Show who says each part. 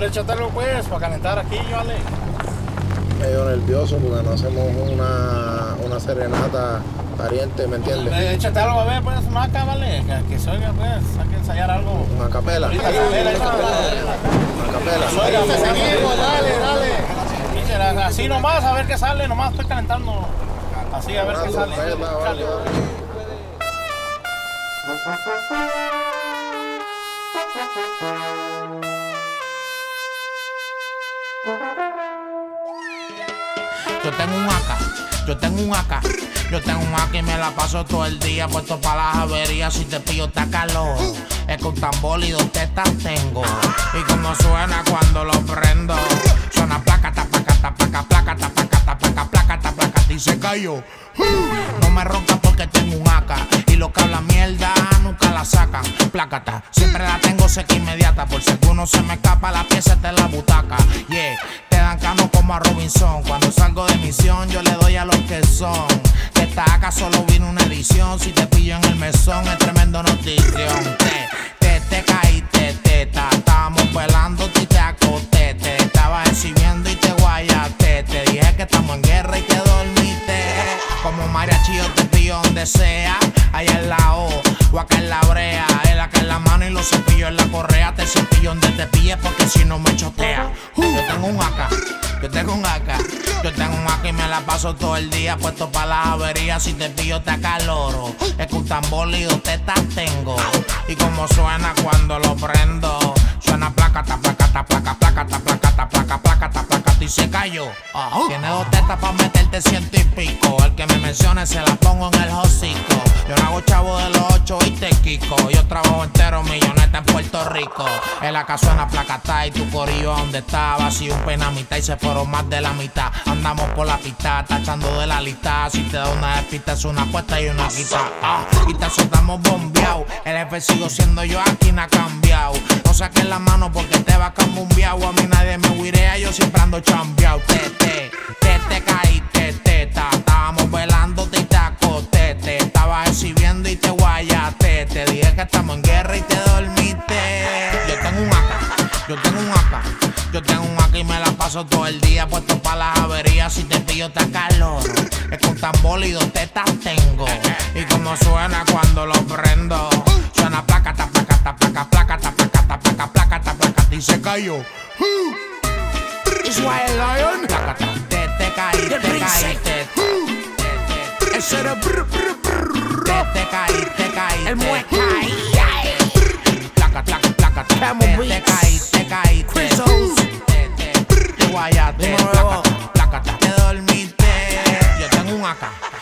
Speaker 1: Ahora échatelo pues, para calentar aquí, vale.
Speaker 2: Medio nervioso porque no hacemos una, una serenata pariente, ¿me entiendes?
Speaker 1: Eh, Échate algo a ver, pues, una acá, vale. Que, que se oiga, pues, hay que ensayar algo.
Speaker 2: Una capela.
Speaker 1: Ahorita capela.
Speaker 2: Una capela.
Speaker 1: Que se oiga, pues, dale, dale. Así nomás, a ver qué sale, nomás estoy calentando. Así, a ver qué sale.
Speaker 3: Yo tengo un AK, yo tengo un AK. Yo tengo un AK y me la paso todo el día puesto para las averías. Si te pillo, está calor. Es con un tambor y dos tengo. Y como suena cuando lo prendo. Suena placa, tapaca, tapaca, placa, tapaca, tapaca, placa, tapaca, y se cayó. No me ronca porque tengo un AK y lo que habla mierda nunca la sacan. Plácata, siempre la tengo seca inmediata por si alguno se me escapa la pieza está en la butaca. Yeah, te dan cano como a Robinson. Cuando salgo de misión yo le doy a los que son. De esta AK solo vino una edición. Si te pillo en el mesón es tremendo notición. Donde sea. Allá en la O acá en la brea. El acá en la mano y los cepillos en la correa. Te cepillo donde te pilles porque si no me chotea. Yo tengo un AK, yo tengo un AK. Yo tengo un AK y me la paso todo el día puesto para las averías. Si te pillo te acaloro. Es que un tetas tengo. Y como suena cuando lo prendo. Suena placa, ta placa, y se cayó. Tiene dos tetas para meterte ciento y pico. El que me mencione se la pongo en el hocico. Yo no hago chavo de los Yo trabajo entero milloneta en Puerto Rico. En la suena placata y tu corillo donde estaba. Si un penamita y se fueron más de la mitad. Andamos por la pista, tachando de la lista. Si te da una despista es una apuesta y una quita. Ah, y te soltamos bombeado. El F sigo siendo yo aquí, no ha cambiado. No saques la mano porque te va a. A mí nadie me huirea, yo siempre ando chambeado. Te, paso todo el día puesto para las averías. Si te pillo te calor. Es con tambor y dos tetas tengo. Y como suena cuando lo prendo. Suena placa, ta placa, ta placa, placa, ta placa, ta placa, placa, ta placa, y se cayó. It's Wild Lion. Placa, ta, te, te caí, te caí, te,
Speaker 4: Ese era brr, brr, brr.
Speaker 3: te, te caí, te caí.
Speaker 4: El
Speaker 3: te,
Speaker 4: muecay.
Speaker 3: Placa, placa, placa, te, te caí,
Speaker 4: maca.